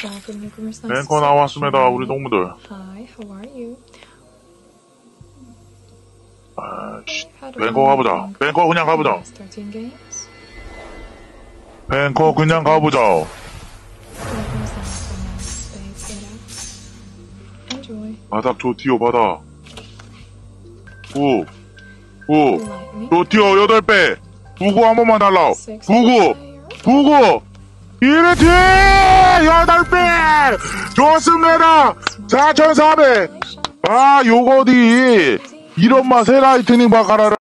See 나왔습니다. 우리 동무들. Hi, how are you? do 뱅커 가보자. 뱅커 그냥 가보자. Yes, 13 games. 뱅커 그냥 가보자. 바닥 조티오. 구. 구. Lightning. 조티오 여덟 배. 구구 한 번만 달라. Six 구구. player. 구구. 이르티 여덟 배. 좋습니다. 4,400. Congratulations. 아, 요거디. 이런 맛에 라이트닝 바카라를.